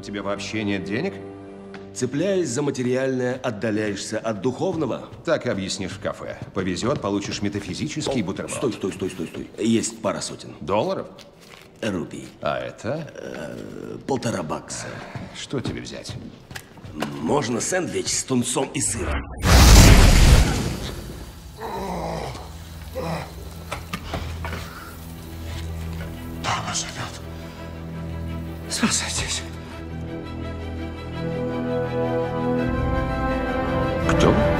У тебя вообще нет денег? Цепляясь за материальное, отдаляешься от духовного? Так и объяснишь в кафе. Повезет, получишь метафизический бутерброд. Стой, стой, стой, стой, стой. Есть пара сотен. Долларов? Рупий. А это? Полтора бакса. Что тебе взять? Можно сэндвич с тунцом и сыром. Дама зовет. Спасайтесь. doctor?